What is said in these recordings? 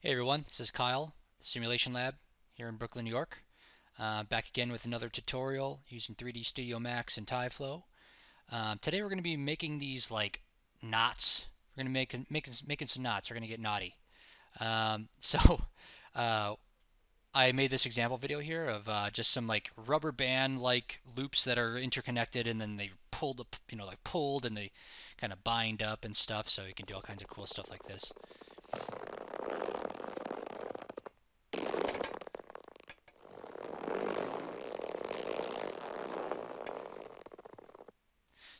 Hey everyone, this is Kyle, Simulation Lab here in Brooklyn, New York. Uh, back again with another tutorial using 3D Studio Max and TyFlow. Um, today we're going to be making these like knots. We're going to make making making some knots. We're going to get naughty. Um, so uh, I made this example video here of uh, just some like rubber band like loops that are interconnected and then they pulled up, you know, like pulled and they kind of bind up and stuff. So you can do all kinds of cool stuff like this.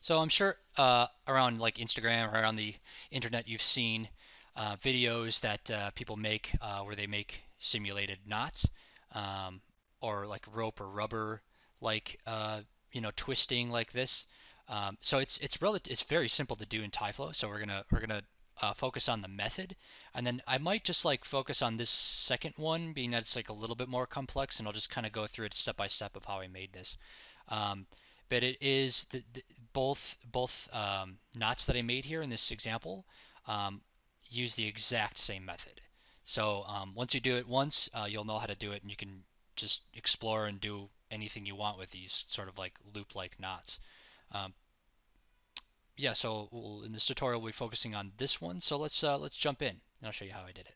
So I'm sure uh, around like Instagram or around the internet you've seen uh, videos that uh, people make uh, where they make simulated knots um, or like rope or rubber like uh, you know twisting like this. Um, so it's it's relative it's very simple to do in TyFlow. So we're gonna we're gonna uh, focus on the method, and then I might just like focus on this second one, being that it's like a little bit more complex, and I'll just kind of go through it step by step of how I made this. Um, but it is the, the, both both um, knots that I made here in this example um, use the exact same method. So um, once you do it once, uh, you'll know how to do it, and you can just explore and do anything you want with these sort of like loop-like knots. Um, yeah, so we'll, in this tutorial we'll be focusing on this one. So let's uh, let's jump in, and I'll show you how I did it.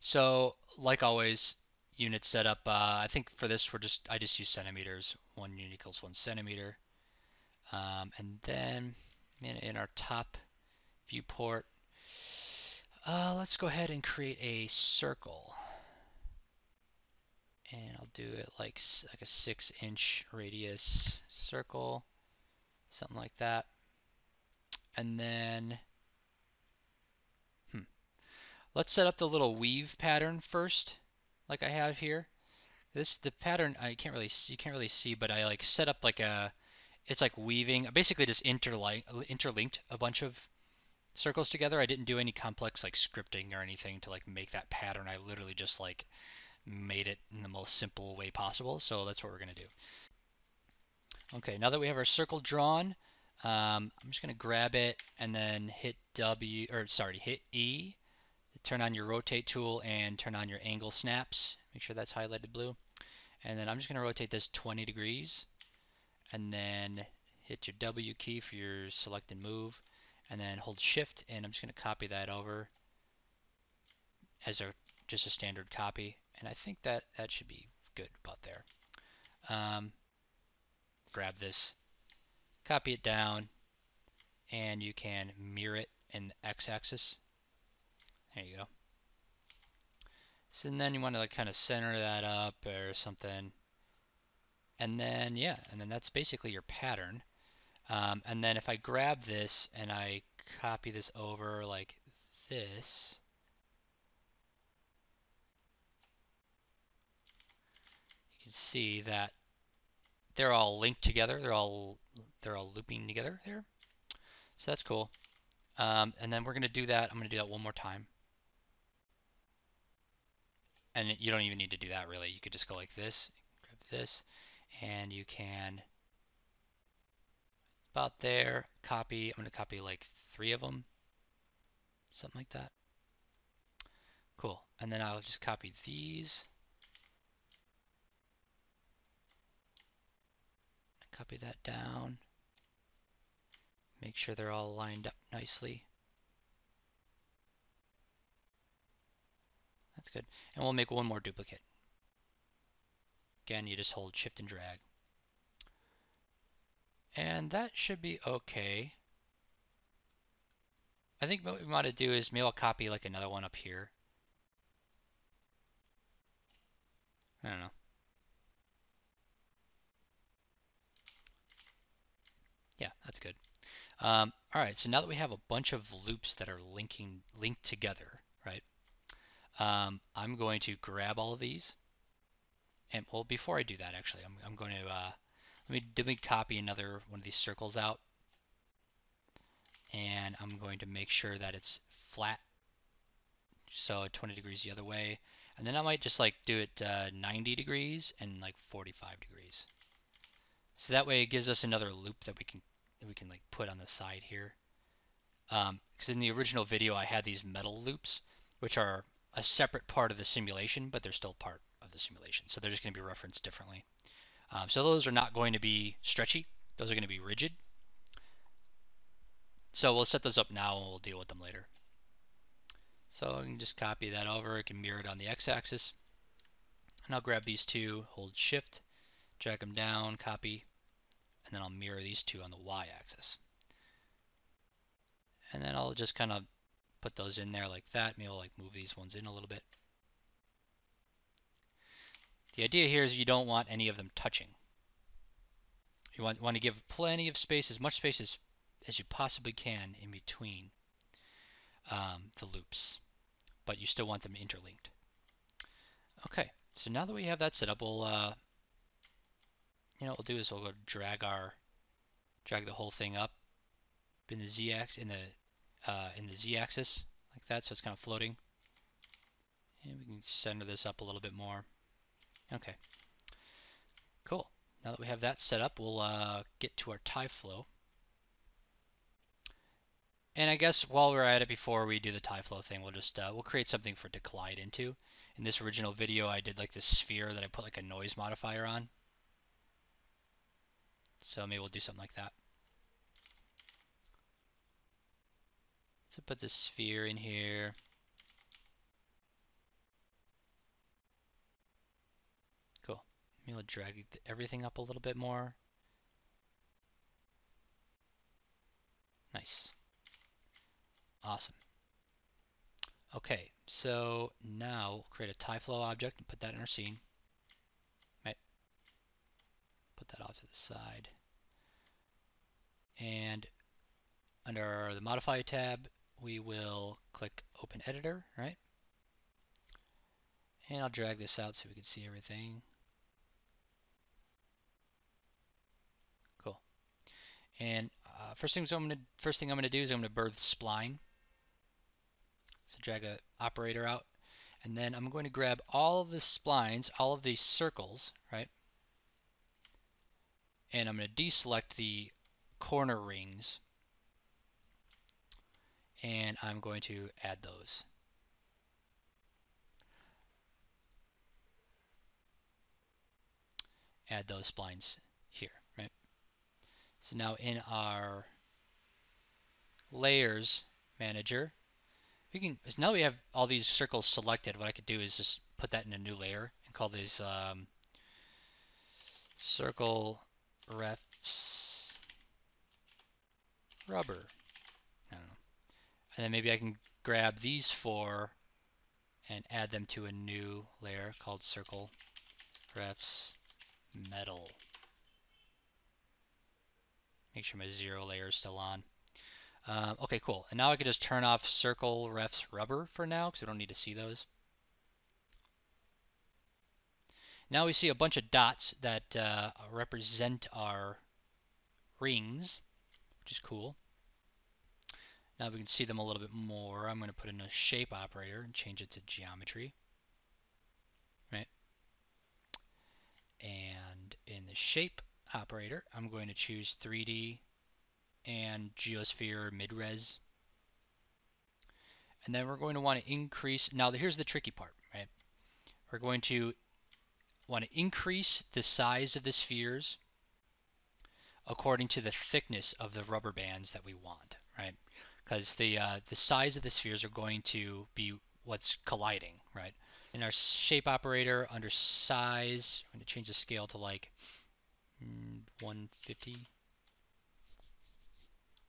So like always, unit setup. Uh, I think for this we're just I just use centimeters. One unit equals one centimeter. Um, and then in, in, our top viewport, uh, let's go ahead and create a circle. And I'll do it like like a six inch radius circle, something like that. And then, hmm, let's set up the little weave pattern first like I have here. This the pattern I can't really see, you can't really see, but I like set up like a it's like weaving. I basically just interlinked interlinked a bunch of circles together. I didn't do any complex like scripting or anything to like make that pattern. I literally just like made it in the most simple way possible. So that's what we're gonna do. Okay, now that we have our circle drawn, um, I'm just gonna grab it and then hit W or sorry, hit E turn on your rotate tool and turn on your angle snaps. Make sure that's highlighted blue. And then I'm just going to rotate this 20 degrees and then hit your W key for your select and move and then hold shift and I'm just going to copy that over as a just a standard copy and I think that that should be good about there. Um, grab this, copy it down and you can mirror it in the x-axis there you go. So then you want to like kind of center that up or something. And then, yeah, and then that's basically your pattern. Um, and then if I grab this and I copy this over like this, you can see that they're all linked together. They're all they're all looping together there. So that's cool. Um, and then we're going to do that. I'm going to do that one more time and you don't even need to do that really. You could just go like this, grab this, and you can about there, copy, I'm going to copy like three of them, something like that. Cool, and then I'll just copy these. Copy that down. Make sure they're all lined up nicely. That's good. And we'll make one more duplicate. Again, you just hold shift and drag. And that should be okay. I think what we want to do is maybe I'll copy like another one up here. I don't know. Yeah, that's good. Um, all right, so now that we have a bunch of loops that are linking linked together, right? Um, I'm going to grab all of these. And well, before I do that, actually, I'm, I'm going to uh, let me let me copy another one of these circles out, and I'm going to make sure that it's flat, so 20 degrees the other way, and then I might just like do it uh, 90 degrees and like 45 degrees. So that way it gives us another loop that we can that we can like put on the side here. Because um, in the original video I had these metal loops, which are a separate part of the simulation, but they're still part of the simulation. So they're just going to be referenced differently. Um, so those are not going to be stretchy. Those are going to be rigid. So we'll set those up now and we'll deal with them later. So I can just copy that over. I can mirror it on the x-axis. And I'll grab these two, hold shift, drag them down, copy, and then I'll mirror these two on the y-axis. And then I'll just kind of put those in there like that. Maybe I'll like move these ones in a little bit. The idea here is you don't want any of them touching. You want, want to give plenty of space, as much space as, as you possibly can in between um, the loops, but you still want them interlinked. Okay, so now that we have that set up, we'll, uh, you know, what we'll do is we'll go drag our, drag the whole thing up in the z-axis, in the, uh, in the z-axis like that, so it's kind of floating. And we can center this up a little bit more. Okay, cool. Now that we have that set up, we'll uh, get to our TyFlow. And I guess while we're at it, before we do the TyFlow thing, we'll just uh, we'll create something for it to collide into. In this original video, I did like this sphere that I put like a noise modifier on. So maybe we'll do something like that. So put the sphere in here. Maybe I'll drag everything up a little bit more. Nice. Awesome. Okay, so now we'll create a Tyflow object and put that in our scene. Right. Put that off to the side. And under the Modify tab, we will click Open Editor, right? And I'll drag this out so we can see everything. Cool. And uh, first things I'm gonna first thing I'm gonna do is I'm gonna birth spline. So drag a operator out, and then I'm going to grab all of the splines, all of these circles, right? And I'm gonna deselect the corner rings, and I'm going to add those. Add those splines here, right? So now in our layers manager, we can now we have all these circles selected. What I could do is just put that in a new layer and call these um, circle refs rubber. And then maybe I can grab these four and add them to a new layer called circle refs metal. Make sure my zero layer is still on. Um, okay, cool. And now I can just turn off circle refs rubber for now because we don't need to see those. Now we see a bunch of dots that uh, represent our rings, which is cool. Now we can see them a little bit more. I'm going to put in a shape operator and change it to geometry. Right. And in the shape operator, I'm going to choose 3D and Geosphere mid-res. And then we're going to want to increase, now here's the tricky part, right? We're going to want to increase the size of the spheres according to the thickness of the rubber bands that we want, right? Because the uh, the size of the spheres are going to be what's colliding, right? In our shape operator, under size, I'm going to change the scale to like 150,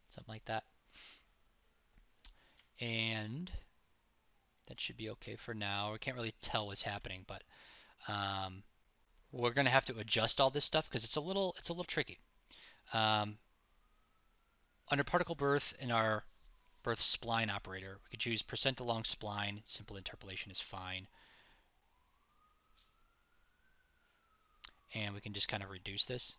something like that. And that should be okay for now. We can't really tell what's happening, but um, we're going to have to adjust all this stuff because it's a little it's a little tricky. Um, under particle birth in our birth spline operator, we could choose percent along spline. Simple interpolation is fine. and we can just kind of reduce this.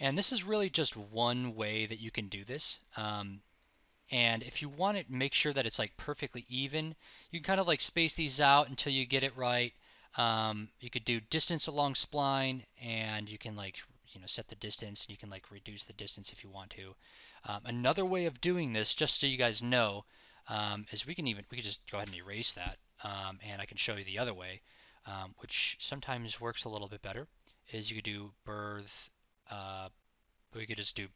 And this is really just one way that you can do this. Um, and if you want to make sure that it's like perfectly even, you can kind of like space these out until you get it right. Um, you could do distance along spline and you can like you know set the distance and you can like reduce the distance if you want to. Um, another way of doing this, just so you guys know, um, is we can even we can just go ahead and erase that, um, and I can show you the other way, um, which sometimes works a little bit better. Is you could do birth, uh, we could just do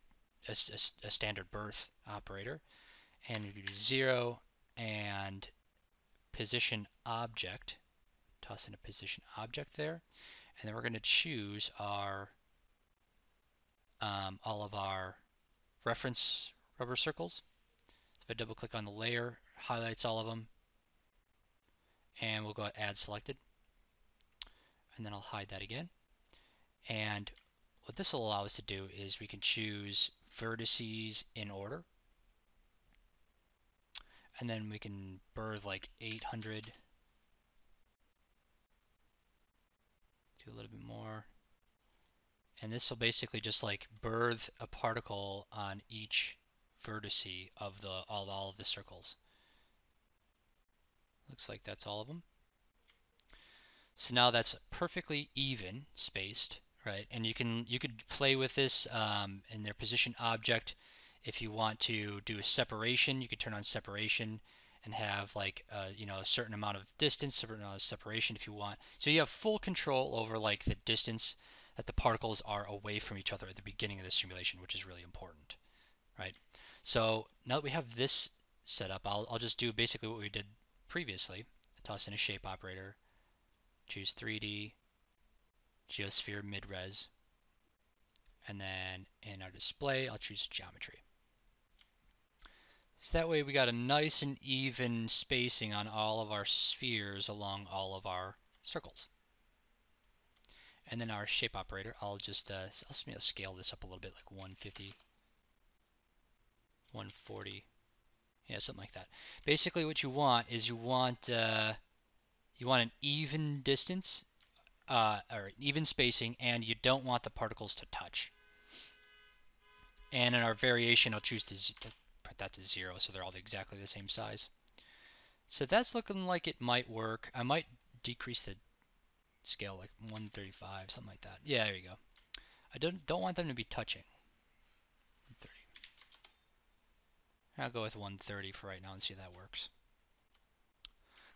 a, a, a standard birth operator, and you do zero and position object, toss in a position object there, and then we're going to choose our um, all of our reference rubber circles. If I double click on the layer, highlights all of them, and we'll go add selected, and then I'll hide that again. And what this will allow us to do is we can choose vertices in order, and then we can birth like 800 do a little bit more and this will basically just like birth a particle on each vertice of the all, all of the circles. Looks like that's all of them so now that's perfectly even spaced right? And you can you could play with this um, in their position object. If you want to do a separation, you could turn on separation and have like uh, you know a certain amount of distance, certain amount of separation if you want. So you have full control over like the distance that the particles are away from each other at the beginning of the simulation, which is really important, right? So now that we have this set up, I'll, I'll just do basically what we did previously. toss in a shape operator, choose 3D, geosphere mid-res, and then in our display, I'll choose geometry. So that way we got a nice and even spacing on all of our spheres along all of our circles. And then our shape operator, I'll just uh, I'll scale this up a little bit, like 150, 140, yeah, something like that. Basically, what you want is you want uh, you want an even distance uh, or even spacing, and you don't want the particles to touch. And in our variation, I'll choose to put that to zero so they're all exactly the same size. So that's looking like it might work. I might decrease the scale like 135, something like that. Yeah, there you go. I don't don't want them to be touching. 130. I'll go with 130 for right now and see if that works.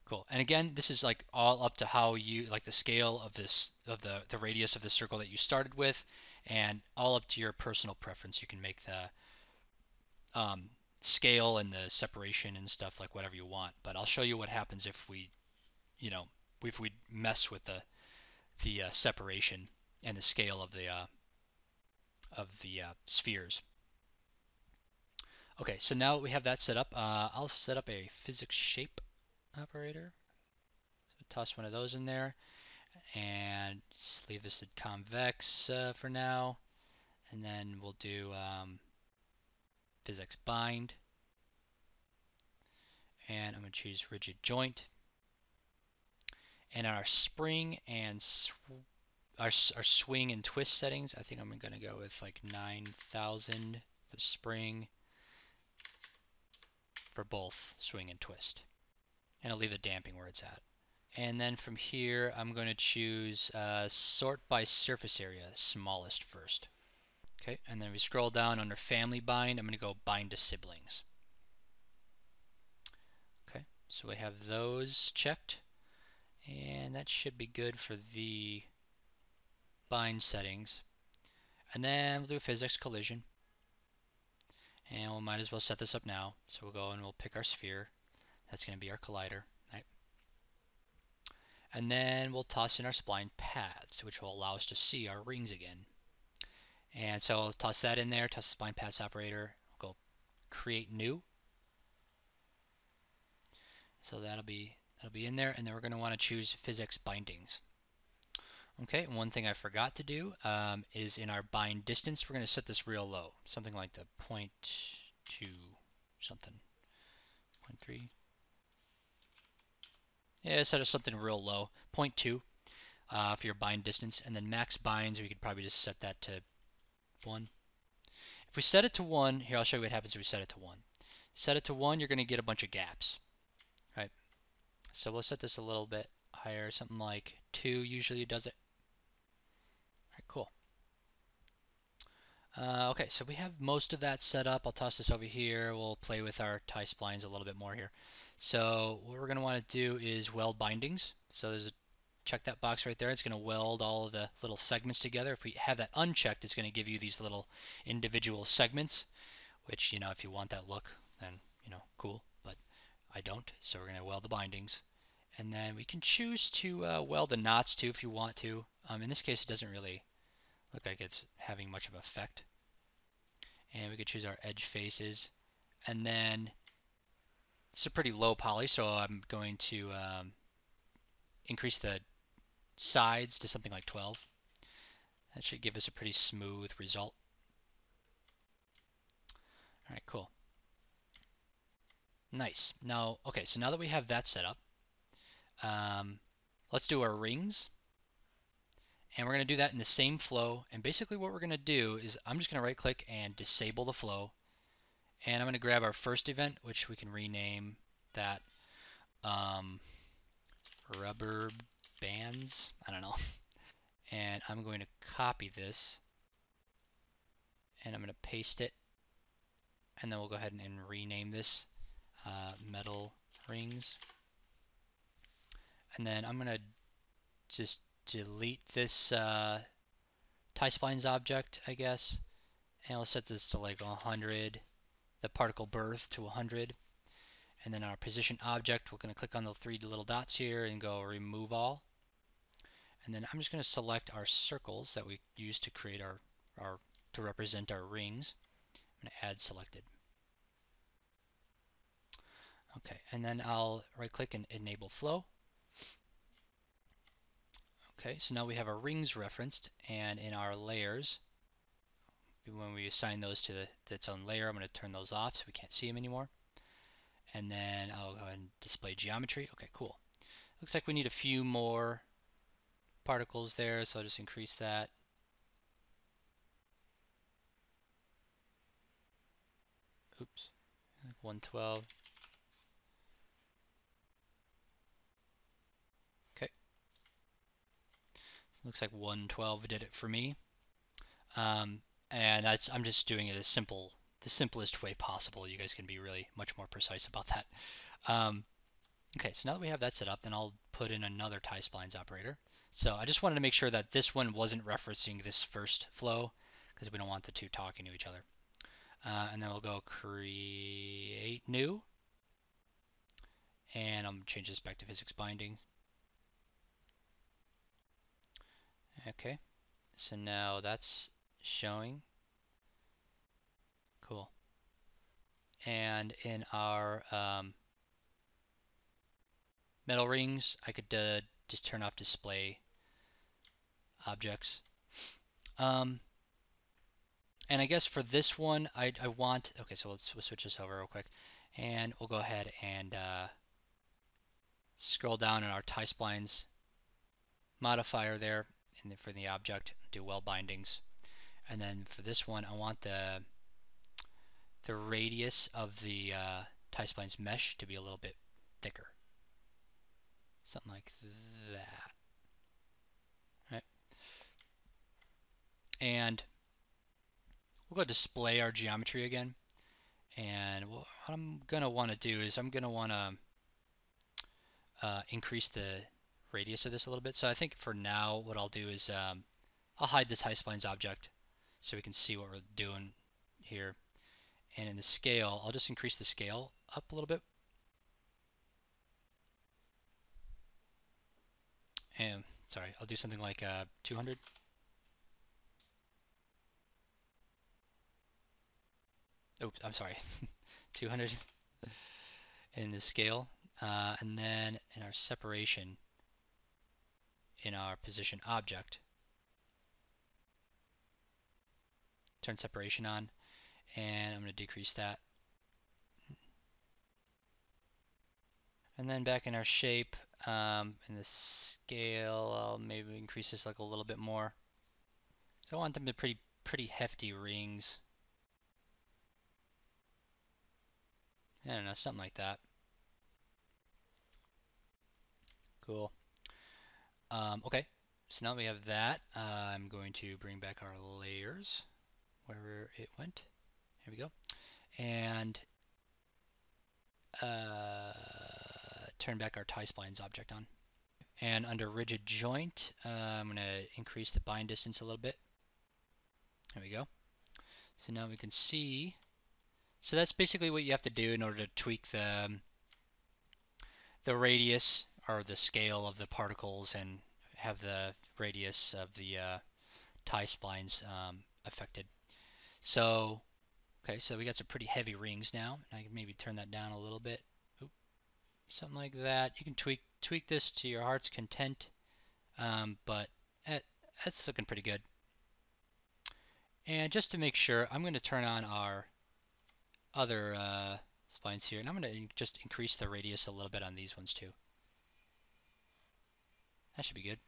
Cool. And again, this is like all up to how you like the scale of this of the the radius of the circle that you started with, and all up to your personal preference. You can make the um, scale and the separation and stuff like whatever you want. But I'll show you what happens if we, you know, if we mess with the the uh, separation and the scale of the uh, of the uh, spheres. Okay, so now that we have that set up, uh, I'll set up a physics shape operator. So toss one of those in there, and leave this at convex uh, for now, and then we'll do um, physics bind. And I'm going to choose rigid joint. And our spring and our, our swing and twist settings, I think I'm going to go with like 9,000 for the spring for both swing and twist. And I'll leave the damping where it's at. And then from here, I'm going to choose uh, sort by surface area, smallest first. Okay, and then we scroll down under family bind, I'm going to go bind to siblings. Okay, so we have those checked, and that should be good for the bind settings. And then we'll do physics collision. And we might as well set this up now. So we'll go and we'll pick our sphere. That's going to be our collider. Right? And then we'll toss in our spline paths, which will allow us to see our rings again. And so I'll toss that in there, toss the spline paths operator, go create new. So that'll be that'll be in there, and then we're going to want to choose physics bindings. Okay, one thing I forgot to do um, is in our bind distance, we're going to set this real low, something like the point two something, point three. Yeah, set it something real low, point two uh, for your bind distance, and then max binds, we could probably just set that to 1. If we set it to 1, here I'll show you what happens if we set it to 1. Set it to 1, you're going to get a bunch of gaps. Right? So we'll set this a little bit higher, something like 2 usually does it. Alright, cool. Uh, okay, so we have most of that set up. I'll toss this over here. We'll play with our tySplines a little bit more here. So what we're going to want to do is weld bindings. So there's a check that box right there. It's going to weld all of the little segments together. If we have that unchecked, it's going to give you these little individual segments, which, you know, if you want that look, then, you know, cool. But I don't, so we're going to weld the bindings. And then we can choose to uh, weld the knots too if you want to. Um, in this case, it doesn't really look like it's having much of an effect. And we could choose our edge faces. And then it's a pretty low poly, so I'm going to um, increase the sides to something like 12. That should give us a pretty smooth result. All right, cool. Nice. Now, okay, so now that we have that set up, um, let's do our rings. And we're going to do that in the same flow. And basically what we're going to do is I'm just going to right click and disable the flow. And I'm going to grab our first event, which we can rename that um, rubber bands. I don't know. And I'm going to copy this and I'm going to paste it. And then we'll go ahead and, and rename this uh, metal rings. And then I'm going to just delete this uh, tySplines object, I guess. And we'll set this to like 100, the particle birth to 100. And then our position object, we're going to click on the three little dots here and go remove all. And then I'm just going to select our circles that we use to create our, our to represent our rings. I'm to add selected. Okay, and then I'll right click and enable flow. Okay, so now we have our rings referenced and in our layers, when we assign those to, the, to its own layer, I'm going to turn those off so we can't see them anymore. And then I'll go ahead and display geometry. Okay, cool. Looks like we need a few more particles there, so I'll just increase that. Oops, like 112. Looks like 112 did it for me. Um, and that's I'm just doing it as simple, the simplest way possible. You guys can be really much more precise about that. Um, okay, so now that we have that set up, then I'll put in another tySplines operator. So I just wanted to make sure that this one wasn't referencing this first flow because we don't want the two talking to each other. Uh, and then we'll go create new. And I'm change this back to physics binding. Okay, so now that's showing. Cool. And in our um, metal rings, I could uh, just turn off display objects. Um, and I guess for this one, I, I want, okay, so let's we'll switch this over real quick. And we'll go ahead and uh, scroll down in our tySplines modifier there in the, for the object, do weld bindings. And then for this one, I want the the radius of the uh, tySplines mesh to be a little bit thicker. Something like that. And we'll go display our geometry again. And what I'm going to want to do is I'm going to want to uh, increase the radius of this a little bit. So I think for now what I'll do is um, I'll hide this tySplines object so we can see what we're doing here. And in the scale, I'll just increase the scale up a little bit. And sorry, I'll do something like uh, 200. oops, I'm sorry, 200 in the scale. Uh, and then in our separation, in our position object, turn separation on, and I'm going to decrease that. And then back in our shape, um, in the scale, I'll maybe increase this like a little bit more. So I want them to be pretty, pretty hefty rings. I don't know, something like that. Cool. Um, okay, so now we have that. Uh, I'm going to bring back our layers. where it went. Here we go. And uh, turn back our tySplines object on. And under rigid joint, uh, I'm going to increase the bind distance a little bit. There we go. So now we can see. So that's basically what you have to do in order to tweak the um, the radius or the scale of the particles and have the radius of the uh, tySplines um, affected. So, okay, so we got some pretty heavy rings now. I can maybe turn that down a little bit. Oop, something like that. You can tweak tweak this to your heart's content, um, but it, that's looking pretty good. And just to make sure, I'm going to turn on our other uh, splines here, and I'm going to just increase the radius a little bit on these ones too. That should be good.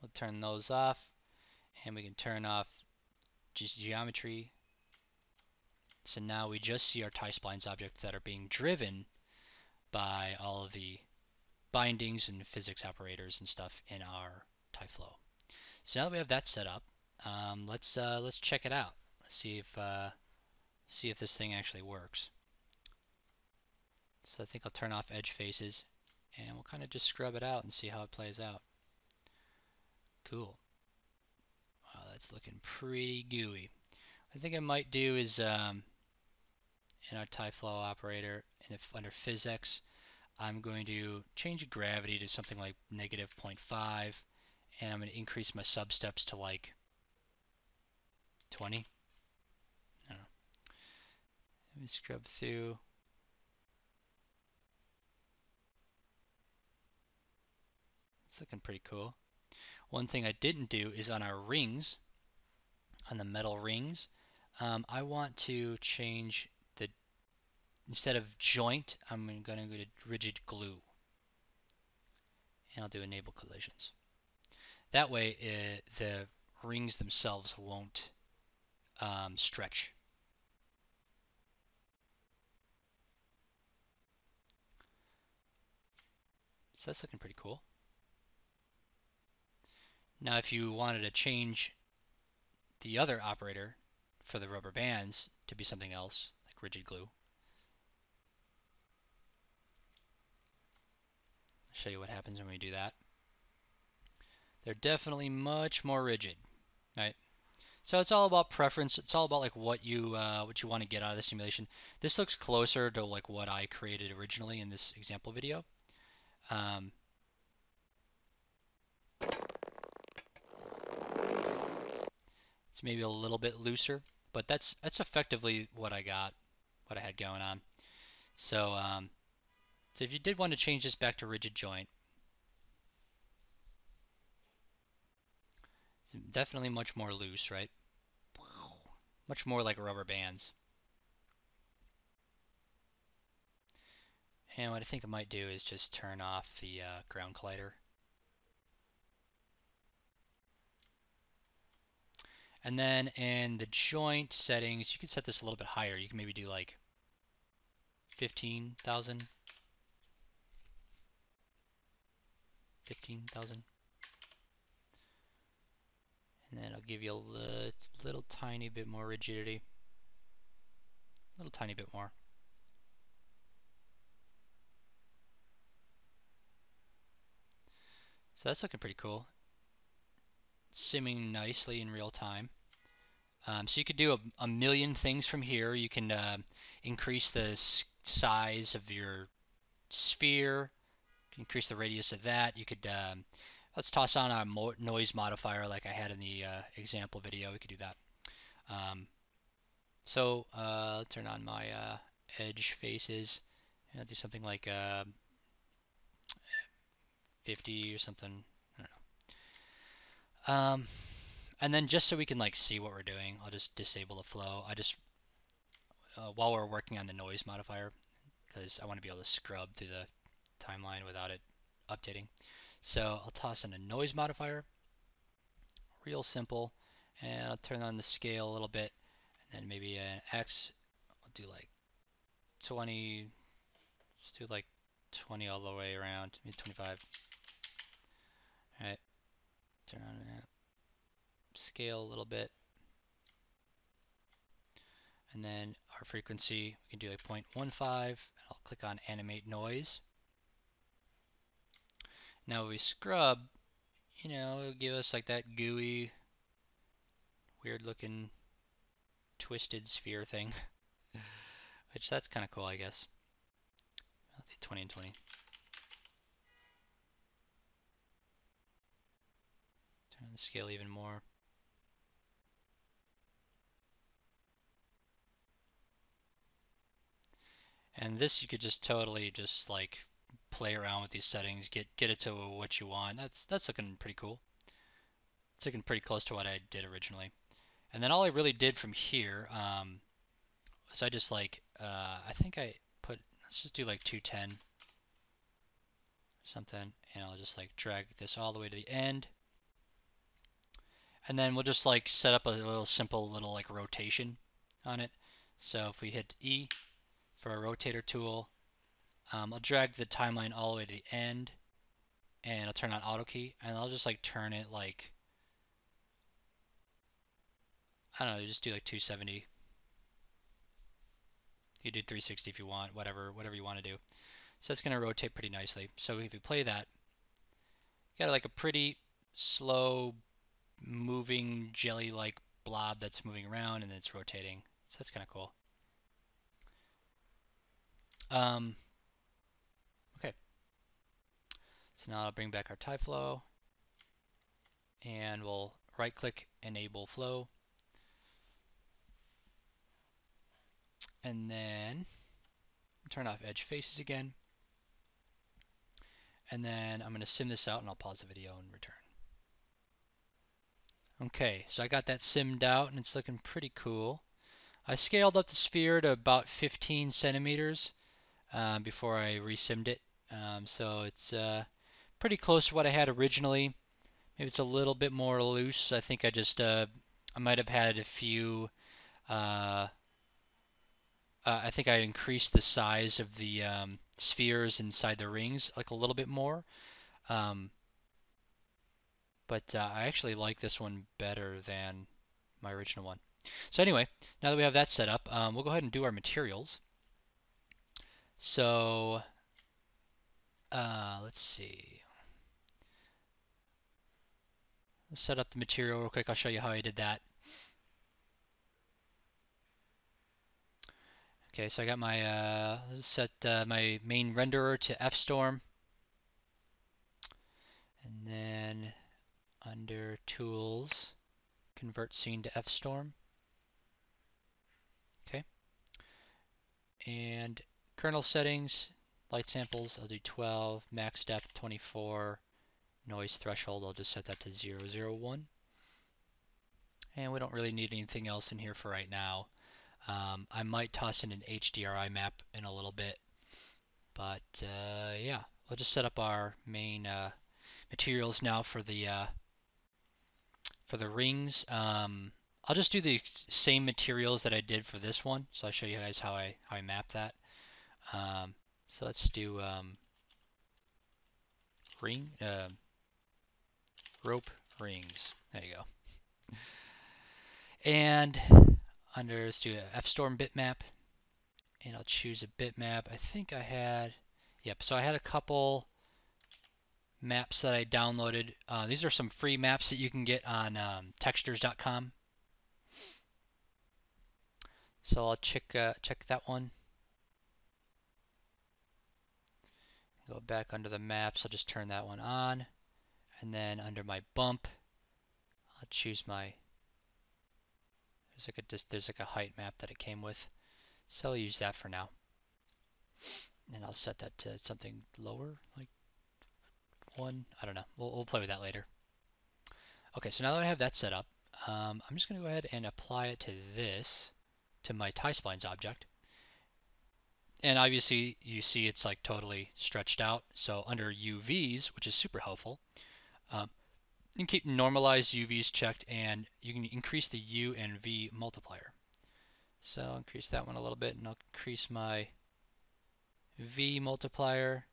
We'll turn those off, and we can turn off just geometry. So now we just see our tySplines objects that are being driven by all of the bindings and physics operators and stuff in our TyFlow. So now that we have that set up, um, let's uh, let's check it out. Let's see if uh, see if this thing actually works. So I think I'll turn off edge faces and we'll kind of just scrub it out and see how it plays out. Cool. Wow, that's looking pretty gooey. I think I might do is um, in our TyFlow operator, and if under physics, I'm going to change gravity to something like negative 0.5, and I'm going to increase my substeps to like 20. Let me scrub through. It's looking pretty cool. One thing I didn't do is on our rings, on the metal rings, um, I want to change the, instead of joint, I'm going to go to rigid glue. And I'll do enable collisions. That way it, the rings themselves won't um, stretch. So that's looking pretty cool. Now if you wanted to change the other operator for the rubber bands to be something else, like rigid glue, I'll show you what happens when we do that. They're definitely much more rigid, right? So it's all about preference. It's all about like what you uh, what you want to get out of the simulation. This looks closer to like what I created originally in this example video. Um, maybe a little bit looser, but that's that's effectively what I got, what I had going on. So, um, so if you did want to change this back to rigid joint, definitely much more loose, right? Much more like rubber bands. And what I think I might do is just turn off the uh, ground collider. And then in the joint settings, you can set this a little bit higher. You can maybe do like 15,000. 15,000. And then it'll give you a little, little tiny bit more rigidity. A little tiny bit more. So that's looking pretty cool simming nicely in real time. Um, so you could do a, a, million things from here. You can uh, increase the size of your sphere, increase the radius of that. You could, um, let's toss on a mo noise modifier like I had in the uh, example video. We could do that. Um, so uh, turn on my uh, edge faces. And I'll do something like uh, 50 or something. Um, and then just so we can like see what we're doing, I'll just disable the flow. I just, uh, while we're working on the noise modifier, because I want to be able to scrub through the timeline without it updating. So I'll toss in a noise modifier, real simple, and I'll turn on the scale a little bit, and then maybe an X, I'll do like 20, let's do like 20 all the way around, maybe 25. All right, turn that scale a little bit. And then our frequency, we can do like 0.15. I'll click on animate noise. Now if we scrub, you know, it'll give us like that gooey, weird looking twisted sphere thing. Which that's kind of cool, I guess. I'll do 20 and 20. The scale even more. And this you could just totally just like play around with these settings, get get it to what you want. That's that's looking pretty cool. It's looking pretty close to what I did originally. And then all I really did from here um, was I just like, uh, I think I put, let's just do like 210 something, and I'll just like drag this all the way to the end. And then we'll just like set up a little simple little like rotation on it. So if we hit E for a rotator tool, um, I'll drag the timeline all the way to the end and I'll turn on auto key and I'll just like turn it like I don't know, just do like 270. You do 360 if you want, whatever, whatever you want to do. So it's going to rotate pretty nicely. So if you play that, you got like a pretty slow moving jelly-like blob that's moving around and it's rotating. So that's kind of cool. Um, okay. So now I'll bring back our Tyflow and we'll right click enable flow and then turn off edge faces again. And then I'm going to sim this out and I'll pause the video and return. Okay, so I got that simmed out and it's looking pretty cool. I scaled up the sphere to about 15 centimeters um, before I resimmed it. Um, so it's uh, pretty close to what I had originally. Maybe it's a little bit more loose. I think I just, uh, I might have had a few uh, uh, I think I increased the size of the um, spheres inside the rings like a little bit more. Um, but uh, I actually like this one better than my original one. So anyway, now that we have that set up, um, we'll go ahead and do our materials. So uh, let's see. Let's set up the material real quick. I'll show you how I did that. Okay, so I got my uh, set uh, my main renderer to FStorm, and then under Tools, convert scene to FStorm. Okay, and kernel settings, light samples, I'll do 12, max depth 24, noise threshold, I'll just set that to 001. And we don't really need anything else in here for right now. Um, I might toss in an HDRI map in a little bit, but uh, yeah, we'll just set up our main uh, materials now for the uh, for the rings. Um, I'll just do the same materials that I did for this one, so I'll show you guys how I how I map that. Um, so let's do um, ring uh, rope rings. There you go. And under, let's do a FStorm bitmap, and I'll choose a bitmap. I think I had, yep, so I had a couple maps that I downloaded. Uh, these are some free maps that you can get on um, textures.com. So I'll check uh, check that one. Go back under the maps. I'll just turn that one on, and then under my bump, I'll choose my there's like a there's like a height map that it came with. So I'll use that for now. And I'll set that to something lower, like one. I don't know. We'll, we'll play with that later. Okay, so now that I have that set up, um, I'm just going to go ahead and apply it to this, to my tySplines object. And obviously you see it's like totally stretched out. So under UVs, which is super helpful, um, and keep normalized UVs checked and you can increase the U and V multiplier. So I'll increase that one a little bit and I'll increase my V multiplier.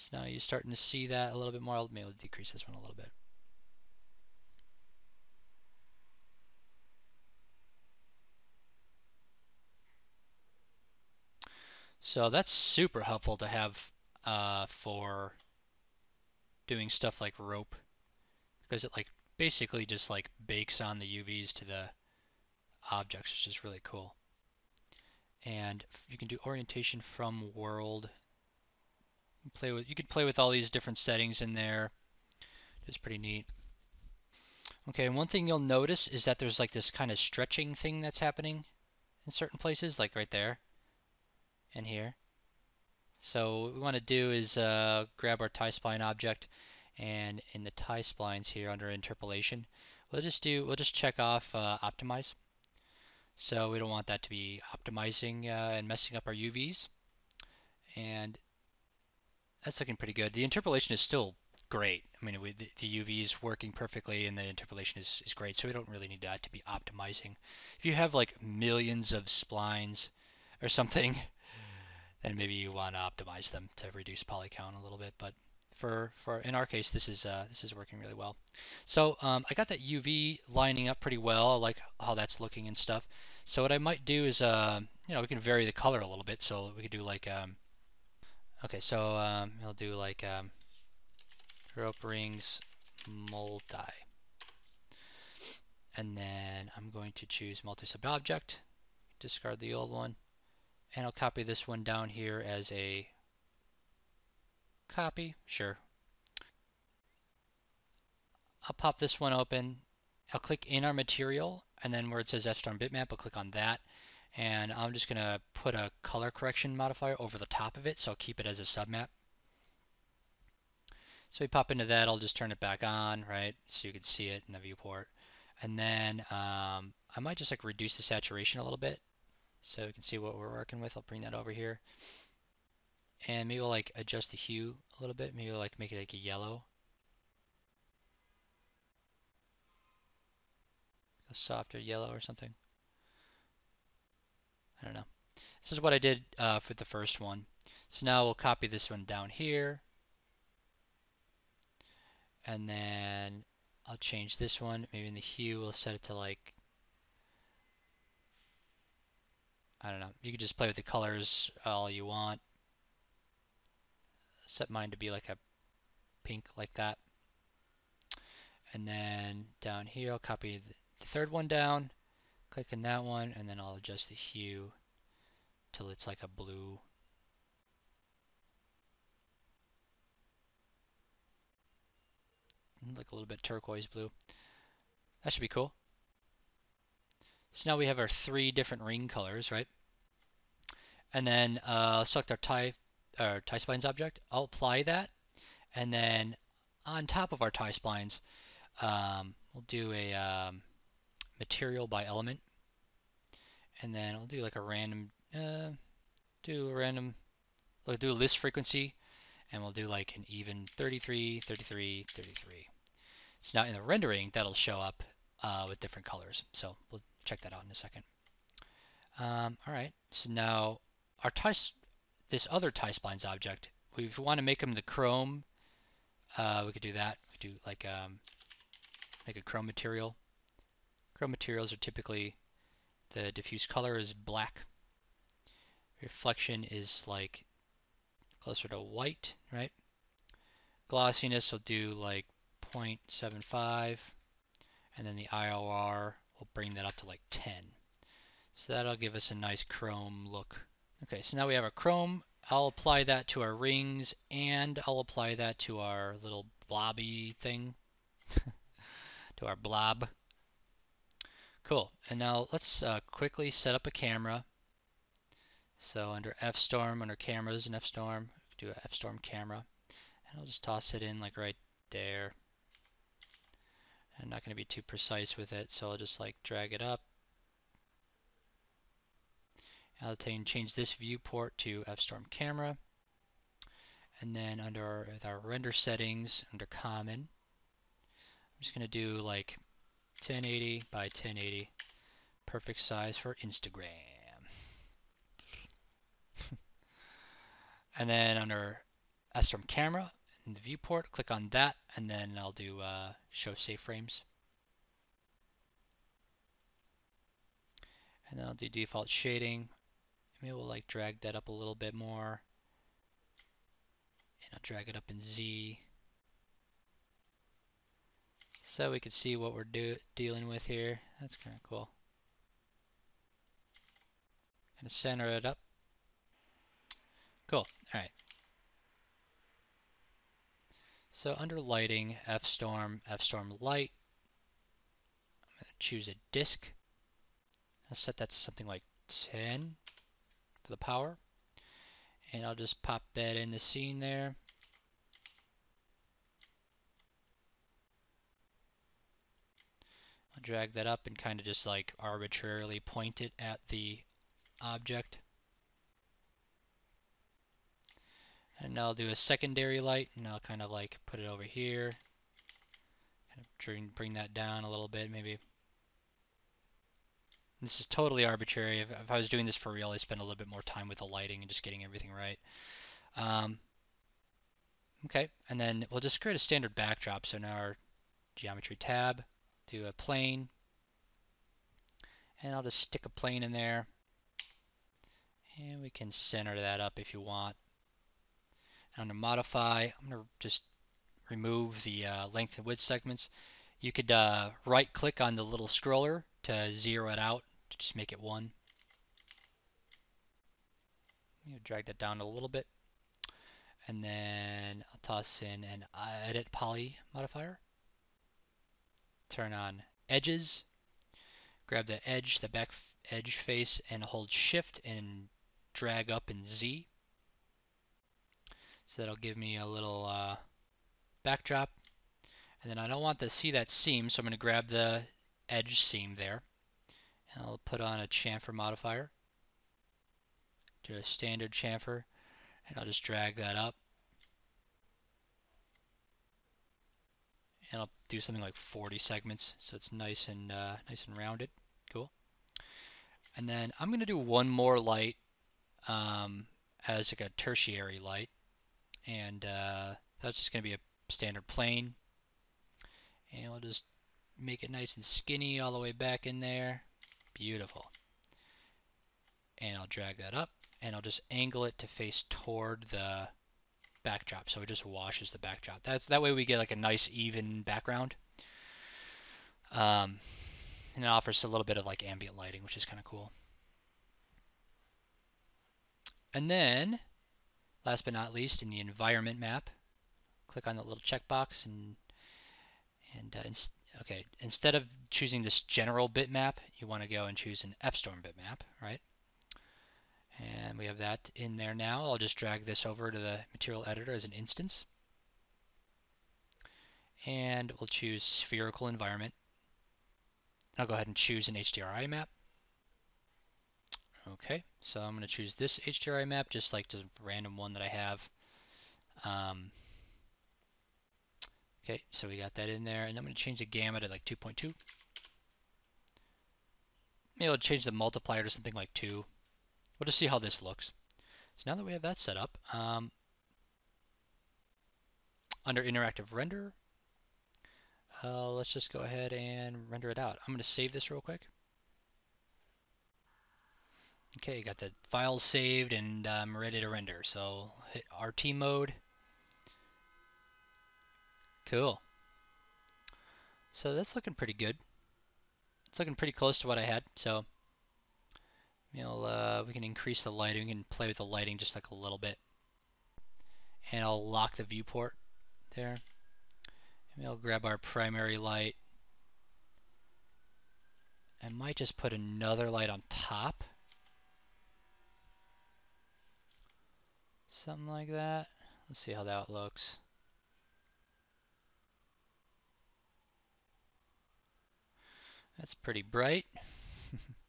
So now you're starting to see that a little bit more. I'll maybe decrease this one a little bit. So that's super helpful to have uh, for doing stuff like rope because it like basically just like bakes on the UVs to the objects, which is really cool. And you can do orientation from world. Play with you could play with all these different settings in there. It's pretty neat. Okay, and one thing you'll notice is that there's like this kind of stretching thing that's happening in certain places, like right there and here. So what we want to do is uh, grab our tySpline object and in the tySplines here under interpolation, we'll just do we'll just check off uh, optimize. So we don't want that to be optimizing uh, and messing up our UVs. And that's looking pretty good. The interpolation is still great. I mean, we, the, the, UV is working perfectly and the interpolation is, is great, so we don't really need that to be optimizing. If you have like millions of splines or something, then maybe you want to optimize them to reduce poly count a little bit. But for for in our case, this is uh, this is working really well. So um, I got that UV lining up pretty well. I like how that's looking and stuff. So what I might do is, uh, you know, we can vary the color a little bit. So we could do like, um, okay, so um, I'll do like um, rope rings multi. And then I'm going to choose multi-sub object, discard the old one, and I'll copy this one down here as a copy, sure. I'll pop this one open. I'll click in our material and then where it says FStorm bitmap, I'll click on that. And I'm just going to put a color correction modifier over the top of it, so I'll keep it as a submap. So we pop into that, I'll just turn it back on, right, so you can see it in the viewport. And then um, I might just like reduce the saturation a little bit, so you can see what we're working with. I'll bring that over here. And maybe we'll like adjust the hue a little bit. Maybe we'll like make it like a yellow. A softer yellow or something. I don't know. This is what I did uh, for the first one. So now we'll copy this one down here. And then I'll change this one. Maybe in the hue, we'll set it to like, I don't know. You can just play with the colors all you want set mine to be like a pink like that. And then down here, I'll copy the third one down, click on that one, and then I'll adjust the hue till it's like a blue. Like a little bit turquoise blue. That should be cool. So now we have our three different ring colors, right? And then uh, select our tie our tySplines object, I'll apply that, and then on top of our tySplines, um, we'll do a um, material by element, and then I'll do like a random, uh, do a random, we'll do a list frequency, and we'll do like an even 33, 33, 33. So now in the rendering, that'll show up uh, with different colors. So we'll check that out in a second. Um, all right, so now our this other tySplines object. We want to make them the chrome. Uh, we could do that. We could do like um, make a chrome material. Chrome materials are typically the diffuse color is black. Reflection is like closer to white, right? Glossiness will do like 0.75 and then the IOR will bring that up to like 10. So that'll give us a nice chrome look. Okay, so now we have our chrome. I'll apply that to our rings and I'll apply that to our little blobby thing, to our blob. Cool, and now let's uh, quickly set up a camera. So under FStorm, under cameras and FStorm, do a FStorm camera. And I'll just toss it in like right there. I'm not going to be too precise with it, so I'll just like drag it up I'll change this viewport to FStorm camera. And then under our, our render settings, under common, I'm just going to do like 1080 by 1080, perfect size for Instagram. and then under FStorm camera, in the viewport, click on that, and then I'll do uh, show safe frames. And then I'll do default shading, maybe we'll like drag that up a little bit more. And I'll drag it up in Z. So we can see what we're do dealing with here. That's kind of cool. Of center it up. Cool. All right. So under lighting, FStorm, FStorm light. I'm to choose a disk. I'll set that to something like 10 for the power. And I'll just pop that in the scene there. Drag that up and kind of just like arbitrarily point it at the object. And I'll do a secondary light and I'll kind of like put it over here. Kind of bring, bring that down a little bit maybe. This is totally arbitrary. If, if, I was doing this for real, I'd spend a little bit more time with the lighting and just getting everything right. Um, okay, and then we'll just create a standard backdrop. So now our geometry tab, do a plane, and I'll just stick a plane in there. And we can center that up if you want. And under modify, I'm going to just remove the uh, length and width segments. You could uh, right click on the little scroller to zero it out to just make it one. You drag that down a little bit. And then I'll toss in an edit poly modifier. Turn on edges. Grab the edge, the back edge face, and hold shift and drag up in Z. So that'll give me a little uh, backdrop. And then I don't want to see that seam, so I'm going to grab the edge seam there. And I'll put on a chamfer modifier. Do a standard chamfer, and I'll just drag that up. And I'll do something like 40 segments, so it's nice and uh, nice and rounded. Cool. And then I'm going to do one more light um, as like a tertiary light, and uh, that's just going to be a standard plane. And we'll just make it nice and skinny all the way back in there. Beautiful. And I'll drag that up and I'll just angle it to face toward the backdrop so it just washes the backdrop. That's that way we get like a nice even background. Um, and it offers a little bit of like ambient lighting, which is kind of cool. And then, last but not least, in the environment map, click on the little checkbox and and uh, Okay, instead of choosing this general bitmap, you want to go and choose an FStorm bitmap, right? And we have that in there now. I'll just drag this over to the material editor as an instance. And we'll choose spherical environment. I'll go ahead and choose an HDRI map. Okay, so I'm going to choose this HDRI map, just like the random one that I have. Um, Okay, so we got that in there, and I'm going to change the gamma to like 2.2. Maybe I'll change the multiplier to something like 2. We'll just see how this looks. So now that we have that set up, um, under interactive render, uh, let's just go ahead and render it out. I'm going to save this real quick. Okay, got the file saved and I'm ready to render. So hit RT mode. Cool. So that's looking pretty good. It's looking pretty close to what I had. So know, uh, we can increase the lighting. We can play with the lighting just like a little bit. And I'll lock the viewport there. And we'll grab our primary light. I might just put another light on top. Something like that. Let's see how that looks. That's pretty bright.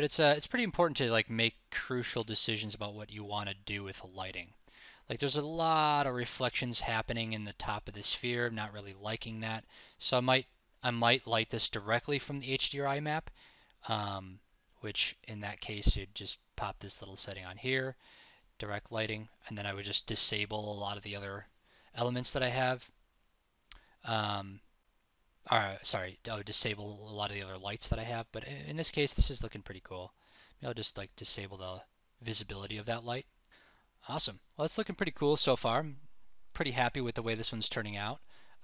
but it's uh, it's pretty important to like make crucial decisions about what you want to do with the lighting. Like there's a lot of reflections happening in the top of the sphere. I'm not really liking that. So I might I might light this directly from the HDRI map, um, which in that case you'd just pop this little setting on here, direct lighting, and then I would just disable a lot of the other elements that I have. Um, or sorry, oh, disable a lot of the other lights that I have. But in this case, this is looking pretty cool. Maybe I'll just like disable the visibility of that light. Awesome. Well, it's looking pretty cool so far. I'm pretty happy with the way this one's turning out.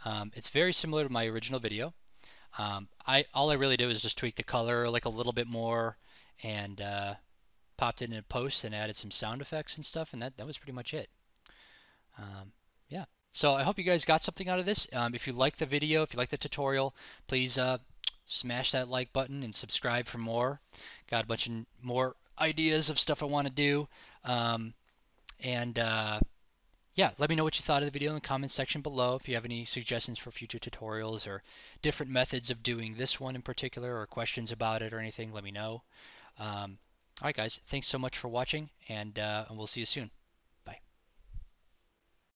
Um, it's very similar to my original video. Um, I all I really did was just tweak the color like a little bit more and uh, popped it in a post and added some sound effects and stuff, and that that was pretty much it. Um. So I hope you guys got something out of this. Um, if you like the video, if you like the tutorial, please uh, smash that like button and subscribe for more. Got a bunch of more ideas of stuff I want to do. Um, and uh, yeah, let me know what you thought of the video in the comments section below. If you have any suggestions for future tutorials or different methods of doing this one in particular or questions about it or anything, let me know. Um, all right, guys, thanks so much for watching, and, uh, and we'll see you soon.